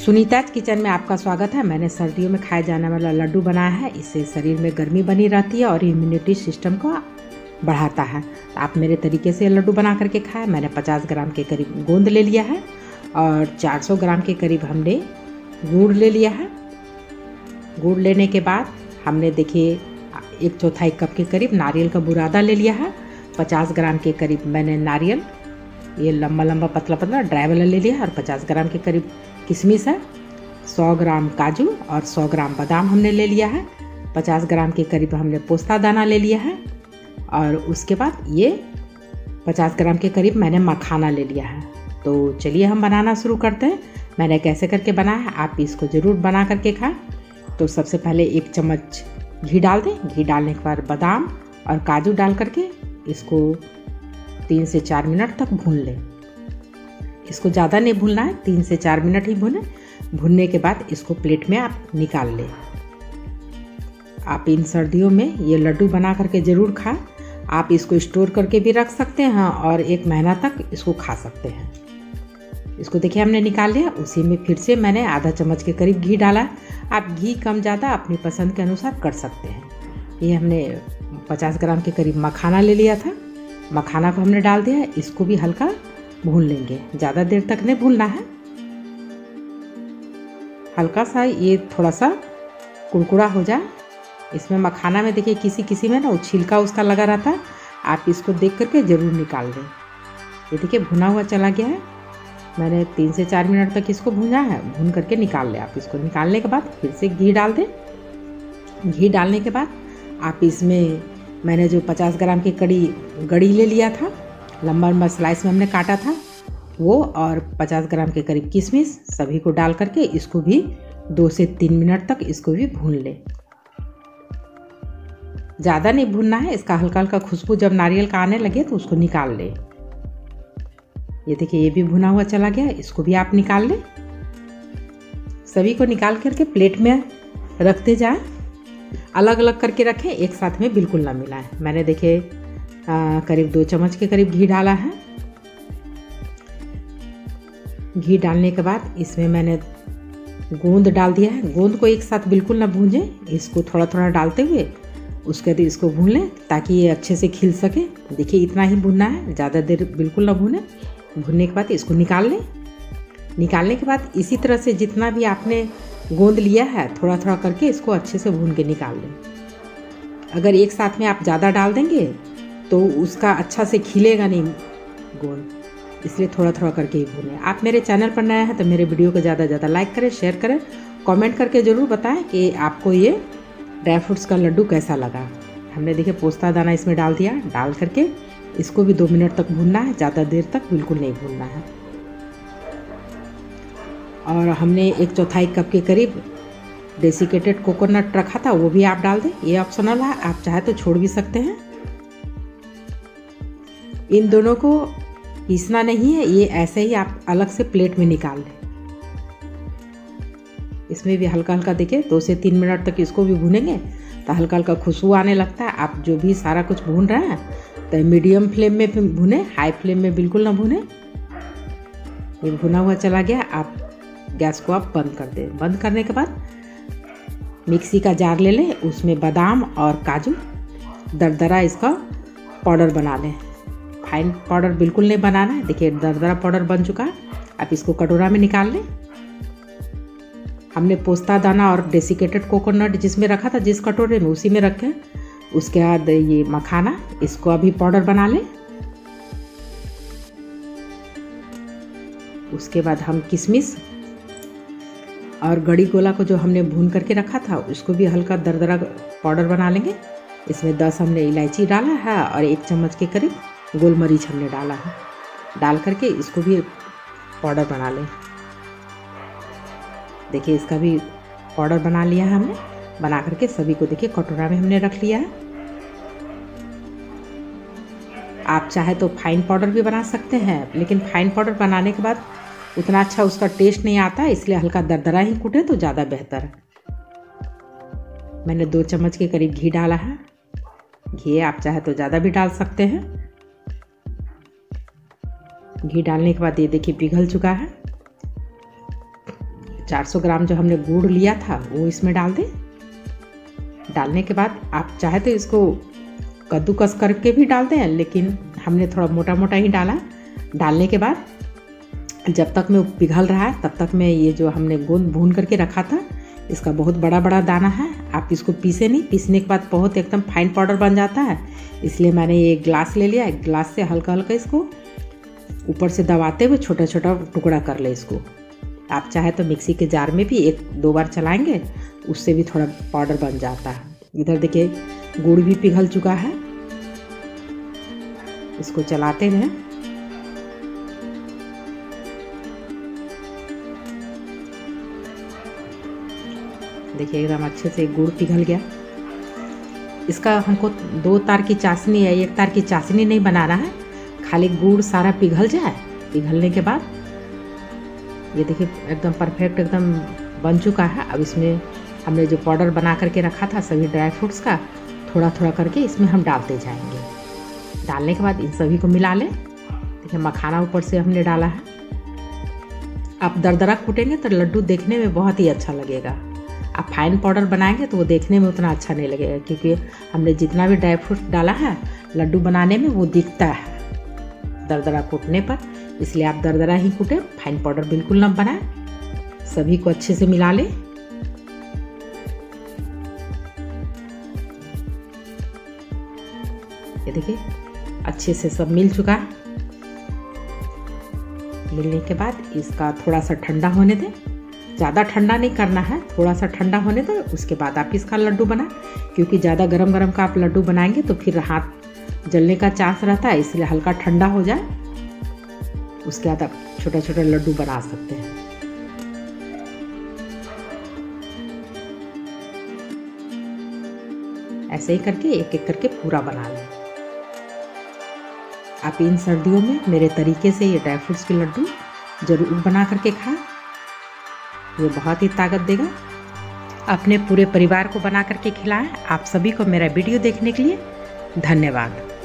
Sunita's kitchen में आपका स्वागत है। मैंने सर्दियों में खाए जाने वाला लड्डू बनाया है। इससे शरीर में गर्मी बनी रहती है और इम्यूनिटी सिस्टम को बढ़ाता है। आप मेरे तरीके से लड्डू बना करके खाए। मैंने 50 ग्राम के करीब गोंद ले लिया है और 400 ग्राम के करीब हमने गुड़ ले लिया है। गुड़ लेने के बाद हमने, देखिए, एक चौथाई कप के करीब नारियल का बुरादा ले लिया है। 50 ग्राम के करीब मैंने नारियल ये लंबा लंबा पतला पतला ड्राई वाला ले लिया और 50 ग्राम के करीब किशमिश है 100 ग्राम काजू और 100 ग्राम बादाम हमने ले लिया है। 50 ग्राम के करीब हमने पोस्ता दाना ले लिया है और उसके बाद ये 50 ग्राम के करीब मैंने मखाना ले लिया है। तो चलिए हम बनाना शुरू करते हैं। मैंने कैसे करके बनाया है, आप इसको ज़रूर बना करके खाएँ। तो सबसे पहले एक चम्मच घी डाल दें। घी डालने के बाद बादाम और काजू डाल करके इसको तीन से चार मिनट तक भून लें। इसको ज़्यादा नहीं भूनना है, तीन से चार मिनट ही भूनें। भुनने के बाद इसको प्लेट में आप निकाल लें। आप इन सर्दियों में ये लड्डू बना करके ज़रूर खाएँ। आप इसको स्टोर करके भी रख सकते हैं और एक महीना तक इसको खा सकते हैं। इसको देखिए हमने निकाल लिया। उसी में फिर से मैंने आधा चम्मच के करीब घी डाला। आप घी कम ज़्यादा अपनी पसंद के अनुसार कर सकते हैं। ये हमने 50 ग्राम के करीब मखाना ले लिया था। मखाना को हमने डाल दिया इसको भी हल्का भून लेंगे। ज़्यादा देर तक नहीं भूनना है। हल्का सा ये थोड़ा सा कुड़कुड़ा हो जाए। इसमें मखाना में देखिए किसी किसी में ना वो छिलका उसका लगा रहता है। आप इसको देख करके ज़रूर निकाल दें। ये देखिए, भुना हुआ चला गया है। मैंने तीन से चार मिनट तक इसको भूना है। भून करके निकाल लें आप इसको। निकालने के बाद फिर से घी डाल दें। घी डालने के बाद आप इसमें मैंने जो 50 ग्राम की कड़ी गड़ी ले लिया था, लंबा लंबा स्लाइस में हमने काटा था, वो और 50 ग्राम के करीब किशमिश सभी को डाल करके इसको भी दो से तीन मिनट तक इसको भी भून लें। ज़्यादा नहीं भूनना है, इसका हल्का हल्का खुशबू जब नारियल का आने लगे तो उसको निकाल लें। ये देखिए, ये भी भुना हुआ चला गया, इसको भी आप निकाल लें। सभी को निकाल करके प्लेट में रखते जाएँ। अलग अलग करके रखें, एक साथ में बिल्कुल ना मिलाएँ। मैंने देखे करीब दो चम्मच के करीब घी डाला है। घी डालने के बाद इसमें मैंने गोंद डाल दिया है। गोंद को एक साथ बिल्कुल ना भूंजें, इसको थोड़ा थोड़ा डालते हुए उसके बाद इसको भून लें, ताकि ये अच्छे से खिल सके। देखिए, इतना ही भूनना है, ज़्यादा देर बिल्कुल ना भूनें। भूनने के बाद इसको निकाल लें। निकालने के बाद इसी तरह से जितना भी आपने गोंद लिया है थोड़ा थोड़ा करके इसको अच्छे से भून के निकाल लें। अगर एक साथ में आप ज़्यादा डाल देंगे तो उसका अच्छा से खिलेगा नहीं गोंद। इसलिए थोड़ा थोड़ा करके ही भूनें। आप मेरे चैनल पर नया है तो मेरे वीडियो को ज़्यादा ज़्यादा लाइक करें, शेयर करें, कमेंट करके ज़रूर बताएँ कि आपको ये ड्राई फ्रूट्स का लड्डू कैसा लगा। हमने देखिए पोस्ता दाना इसमें डाल दिया। डाल करके इसको भी दो मिनट तक भूनना है, ज़्यादा देर तक बिल्कुल नहीं भूनना है। और हमने एक चौथाई कप के करीब डेसिकेटेड कोकोनट रखा था, वो भी आप डाल दें। ये ऑप्शनल है, आप चाहे तो छोड़ भी सकते हैं। इन दोनों को पीसना नहीं है, ये ऐसे ही आप अलग से प्लेट में निकाल लें। इसमें भी हल्का हल्का देखिए, दो से तीन मिनट तक इसको भी भूनेंगे तो हल्का हल्का खुशबू आने लगता है। आप जो भी सारा कुछ भून रहे हैं तो मीडियम फ्लेम में भुने हाई फ्लेम में बिल्कुल ना भुने। ये भुना हुआ चला गया, आप गैस को आप बंद कर दें। बंद करने के बाद मिक्सी का जार ले लें, उसमें बादाम और काजू, दरदरा इसका पाउडर बना लें। फाइन पाउडर बिल्कुल नहीं बनाना है। देखिए, दरदरा पाउडर बन चुका है। आप इसको कटोरा में निकाल लें। हमने पोस्ता, दाना और डेसिकेटेड कोकोनट जिसमें रखा था, जिस कटोरे में, उसी में रखें उसके बाद ये मखाना, इसको अभी पाउडर बना लें। उसके बाद हम किशमिश और गड़ी गोला को जो हमने भून करके रखा था, उसको भी हल्का दरदरा पाउडर बना लेंगे। इसमें दस हमने इलायची डाला है और एक चम्मच के करीब गोल मरीच हमने डाला है। डाल करके इसको भी पाउडर बना लें। देखिए, इसका भी पाउडर बना लिया है हमने। बना करके सभी को देखिए, कटोरा में हमने रख लिया है। आप चाहे तो फाइन पाउडर भी बना सकते हैं, लेकिन फाइन पाउडर बनाने के बाद उतना अच्छा उसका टेस्ट नहीं आता, इसलिए हल्का दरदरा ही कूटे तो ज़्यादा बेहतर। है मैंने दो चम्मच के करीब घी डाला है। घी आप चाहे तो ज़्यादा भी डाल सकते हैं। घी डालने के बाद ये देखिए पिघल चुका है। 400 ग्राम जो हमने गुड़ लिया था, वो इसमें डाल दें। डालने के बाद आप चाहे तो इसको कद्दूकस करके भी डाल दें, लेकिन हमने थोड़ा मोटा मोटा ही डाला। डालने के बाद जब तक मैं पिघल रहा है, तब तक मैं ये जो हमने गोंद भून करके रखा था, इसका बहुत बड़ा बड़ा दाना है। आप इसको पीसे नहीं, पीसने के बाद बहुत एकदम फाइन पाउडर बन जाता है। इसलिए मैंने ये ग्लास ले लिया, एक ग्लास से हल्का हल्का इसको ऊपर से दबाते हुए छोटा छोटा टुकड़ा कर ले इसको। आप चाहे तो मिक्सी के जार में भी एक दो बार चलाएँगे, उससे भी थोड़ा पाउडर बन जाता है। इधर देखिए, गुड़ भी पिघल चुका है। इसको चलाते रहें देखिए, एकदम अच्छे से गुड़ पिघल गया। इसका हमको दो तार की चाशनी है एक तार की चाशनी नहीं बनाना है। खाली गुड़ सारा पिघल जाए, पिघलने के बाद ये देखिए, एकदम परफेक्ट एकदम बन चुका है। अब इसमें हमने जो पाउडर बना करके रखा था, सभी ड्राई फ्रूट्स का थोड़ा थोड़ा करके इसमें हम डालते जाएँगे। डालने के बाद इन सभी को मिला लें। देखिए, मखाना ऊपर से हमने डाला है। आप दरदरा कूटेंगे तो लड्डू देखने में बहुत ही अच्छा लगेगा। आप फाइन पाउडर बनाएँगे तो वो देखने में उतना अच्छा नहीं लगेगा, क्योंकि हमने जितना भी ड्राई फ्रूट डाला है, लड्डू बनाने में वो दिखता है। दरदरा कूटने पर, इसलिए आप दरदरा ही कूटें फाइन पाउडर बिल्कुल न बनाएँ। सभी को अच्छे से मिला लें। ये देखिए, अच्छे से सब मिल चुका है। मिलने के बाद इसका थोड़ा सा ठंडा होने दें। ज़्यादा ठंडा नहीं करना है थोड़ा सा ठंडा होने दो, उसके बाद आप इसका लड्डू बनाएँ क्योंकि ज़्यादा गरम गरम का आप लड्डू बनाएँगे तो फिर हाथ जलने का चांस रहता है, इसलिए हल्का ठंडा हो जाए। उसके बाद आप छोटा छोटा लड्डू बना सकते हैं। ऐसे ही करके एक एक करके पूरा बना लें। आप इन सर्दियों में मेरे तरीके से ये ड्राई फ्रूट्स के लड्डू ज़रूर बना करके खाएँ। ये बहुत ही ताकत देगा। अपने पूरे परिवार को बना करके खिलाएँ। आप सभी को मेरा वीडियो देखने के लिए धन्यवाद।